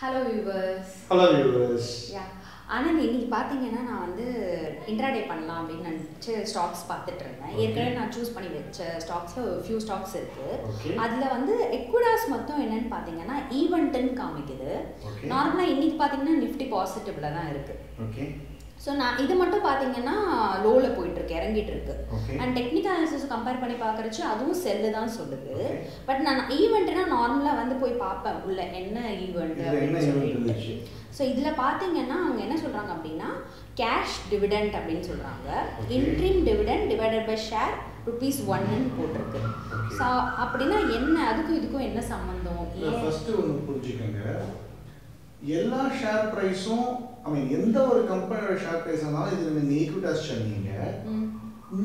Hello viewers hello viewers யா ஆனந்த் இன்னைக்கு பார்த்தீங்கன்னா நான் வந்து இன்ட்ராடே பண்ணலாம் அப்படின்னு நினச்சி ஸ்டாக்ஸ் பார்த்துட்டு இருந்தேன். ஏற்கனவே நான் சூஸ் பண்ணி வச்ச ஸ்டாக்ஸில் ஒரு ஃபியூ ஸ்டாக்ஸ் இருக்குது. அதில் வந்து எக்குடாஸ் மொத்தம் என்னன்னு பார்த்தீங்கன்னா ஈவெண்ட்டுன்னு காமிக்குது. நார்மலாக இன்னைக்கு பார்த்தீங்கன்னா நிஃப்டி பாசிட்டிவில் தான் இருக்குது ஓகே ஸோ நான் இது மட்டும் பார்த்தீங்கன்னா லோவில் இறங்கிட்டு இருக்கு. அண்ட் டெக்னிக்கல் அனாலிசிஸ் கம்பேர் பண்ணி பார்க்கறச்சு அதுவும் செல்லு தான் சொல்லுது. பட் நான் ஈவெண்ட்னா நார்மலாக வந்து போய் பார்ப்பேன் உள்ள என்ன ஈவெண்ட் அப்படின்னு சொல்லிட்டு? ஸோ இதில் பார்த்தீங்கன்னா அவங்க என்ன சொல்கிறாங்க அப்படின்னா கேஷ் டிவிடெண்ட் அப்படின்னு சொல்கிறாங்க. Interim dividend divided by share rupees ஒன்னு போட்டிருக்கு. ஸோ அப்படின்னா என்ன அதுக்கும் இதுக்கும் என்ன சம்மந்தம் ஃபர்ஸ்ட் ஒன்று புரிஞ்சுக்கோங்க எல்லா ஷேர் ப்ரைஸும் ஐ மீன் எந்த ஒரு கம்பெனியோட ஷேர் ப்ரைஸ் இருந்தாலும் இது நீங்கள் ஈக்விட்டாஸ் சொன்னீங்க.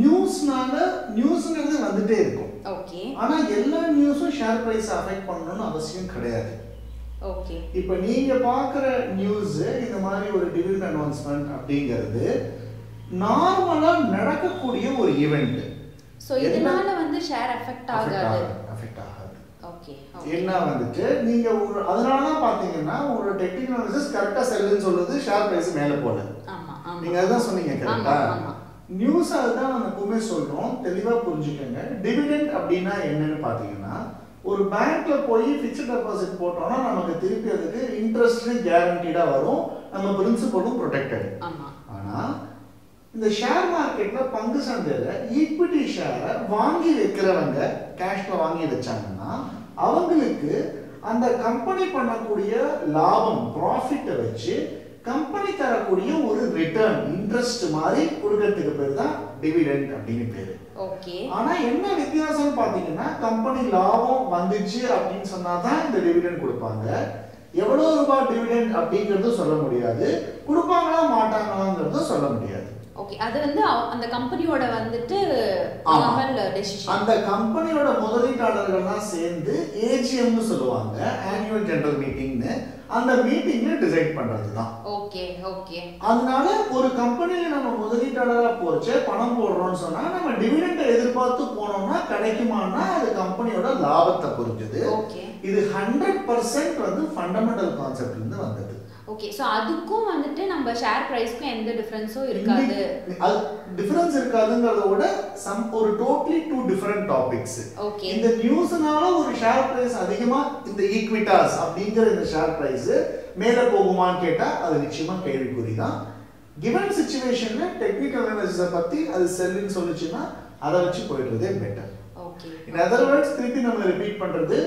நியூஸ்னால நியூஸ்ங்கிறது வந்துட்டே இருக்கும். ஓகே. ஆனா எல்லா நியூஸும் ஷேர் ப்ரைஸ் அஃபெக்ட் பண்ணணும்னு அவசியம் கிடையாது. ஓகே. இப்போ நீங்க பார்க்குற நியூஸ் இந்த மாதிரி ஒரு டிவிடெண்ட் அனௌன்ஸ்மெண்ட் அப்படிங்கிறது நார்மலா நடக்கக்கூடிய ஒரு ஈவெண்ட் ஸோ இதனால வந்து ஷேர் எஃபெக்ட் ஆகாது. அஃபெக்ட் ஆகாது. என்ன வந்துட்டு நீங்க உங்க அதனால தான் பாத்தீங்கன்னா உங்களோட டெக்னிக்கல் அனாலிசிஸ் கரெக்டா செல்லுன்னு சொல்லுது ஷேர் பிரைஸ் மேல போல நீங்க அதுதான் சொன்னீங்க கரெக்டா. நியூஸ் அதுதான் நம்ம எப்பவுமே சொல்றோம் தெளிவா புரிஞ்சுக்கோங்க. டிவிடெண்ட் அப்படின்னா என்னன்னு பாத்தீங்கன்னா ஒரு பேங்க்ல போய் ஃபிக்ஸ்ட் டெபாசிட் போட்டோம்னா நமக்கு திருப்பி அதுக்கு இன்ட்ரெஸ்ட் கேரண்டீடா வரும். நம்ம பிரின்சிபலும் ப்ரொடெக்டட் ஆனா இந்த ஷேர் மார்க்கெட்ல பங்கு சந்தையில ஈக்விட்டி ஷேரை வாங்கி வைக்கிறவங்க கேஷ்ல வாங்கி வச்சாங்கன்னா அவங்களுக்கு அந்த கம்பெனி பண்ணக்கூடிய லாபம் ப்ராஃபிட்டை வச்சு கம்பெனி தரக்கூடிய ஒரு ரிட்டர்ன் இன்ட்ரெஸ்ட் மாதிரி கொடுக்கறதுக்கு பேர் தான் டிவிடெண்ட் அப்படின்னு பேரு. ஓகே ஆனா என்ன வித்தியாசம்னு பாத்தீங்கன்னா கம்பெனி லாபம் வந்துச்சு அப்படின்னு சொன்னாதான் இந்த டிவிடெண்ட் கொடுப்பாங்க. எவ்வளவு ரூபாய் டிவிடெண்ட் அப்படிங்கறதும் சொல்ல முடியாது. கொடுப்பாங்களா ஓகே அது வந்து அந்த கம்பெனியோட வந்துட்டு அந்த கம்பெனியோட முதலீட்டாளர்கள்லாம் சேர்ந்து ஏஜிஎம்னு சொல்லுவாங்க ஆனுவல் ஜெனரல் மீட்டிங்னு அந்த மீட்டிங்ல டிசைட் பண்றது தான் ஓகே ஓகே. அதனால ஒரு கம்பெனில நம்ம முதலீட்டாளரா போச்சு பணம் போடுறோம்னு சொன்னா நம்ம டிவிடெண்ட் எதிர்பார்த்து போனோம்னா கிடைக்குமான்னா அது கம்பெனியோட லாபத்தை புரிஞ்சுது ஓகே. இது ஹண்ட்ரட் பர்சன்ட் வந்து ஃபண்டமெண்டல் கான்செப்ட்ல இருந்து வந்தது. ஓகே ஸோ அதுக்கும் வந்துட்டு நம்ம ஷேர் ப்ரைஸ்க்கும் எந்த டிஃப்ரென்ஸும் இருக்காது. அது டிஃபரன்ஸ் இருக்காதுங்கிறத விட சம் ஒரு totally two different topics okay இந்த நியூஸ்னால ஒரு ஷேர் பிரைஸ் அதிகமா இந்த ஈக்விட்டாஸ் அப்படிங்கிற இந்த ஷேர் பிரைஸ் மேல போகுமான்னு கேட்டா அது நிச்சயமா கேள்விக்குறி தான் கிவன் சுச்சுவேஷன்ல டெக்னிக்கல் அனாலிசிஸை பத்தி அது செல்லுன்னு சொல்லுச்சுன்னா அதை வச்சு போயிடுறதே better okay in other words திருப்பி நம்ம ரிப்பீட் பண்றது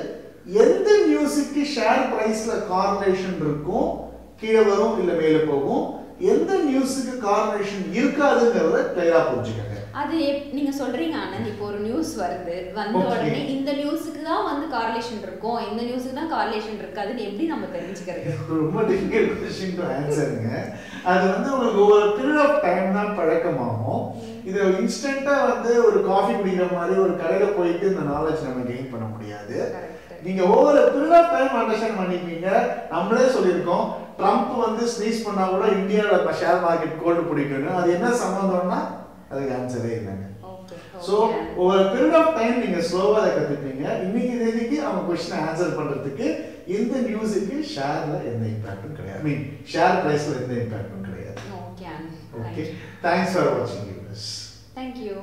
எந்த நியூஸுக்கு ஷேர் பிரைஸ்ல கார்லேஷன் இருக்கும் கீழே வரும் இல்ல மேல போகும். எந்த நியூஸுக்கு கார்லேஷன் இருக்காதுங்கிறத கிளியரா புரிஞ்சுக்கங்க. அது நீங்க சொல்றீங்க ஆனந்த் இப்போ ஒரு நியூஸ் வருது வந்த. உடனே இந்த நியூஸுக்கு தான் வந்து கார்லேஷன் இருக்கும். இந்த நியூஸுக்கு தான் கார்லேஷன் இருக்காதுன்னு எப்படி நம்ம தெரிஞ்சுக்கிறது? ரொம்ப டிஃபிகல்ட் கொஸ்டின் டு ஆன்சருங்க அது வந்து உங்களுக்கு ஒரு பீரியட் ஆஃப் டைம் தான் பழக்கமாகும். இது இன்ஸ்டன்ட்டா வந்து ஒரு காஃபி குடிக்கிற மாதிரி ஒரு கடையில போயிட்டு இந்த நாலேஜ் நம்ம கெயின் பண்ண முடியாது. நீங்க ஒவ்வொரு பீரியட் ஆஃப் டைம் அண்டர்ஸ்டாண்ட் பண்ணிப்பீங்க. நம்மளே சொல்லியிருக்கோம் ட்ரம்ப் வந்து ஸ்னீஸ் பண்ணா கூட இந்தியாவில் ஷேர் மார்க்கெட் கோல்டு பிடிக்கணும் அது என்ன சம்மந்தம்னா அதுக்கு ஆன்சரே இல்லைங்க. ஓகே ஸோ ஒரு பீரியட் ஆஃப் டைம் நீங்க ஸ்லோவா அதை கத்துப்பீங்க இன்னைக்கு தேதிக்கு அவங்க கொஸ்டின் ஆன்சர் பண்றதுக்கு இந்த நியூஸுக்கு ஷேர்ல எந்த இம்பாக்டும் கிடையாது. ஐ மீன் ஷேர் பிரைஸ்ல எந்த இம்பாக்டும் கிடையாது. ஓகே தேங்க்ஸ் ஃபார் வாட்சிங் யூஸ் தேங்க்யூ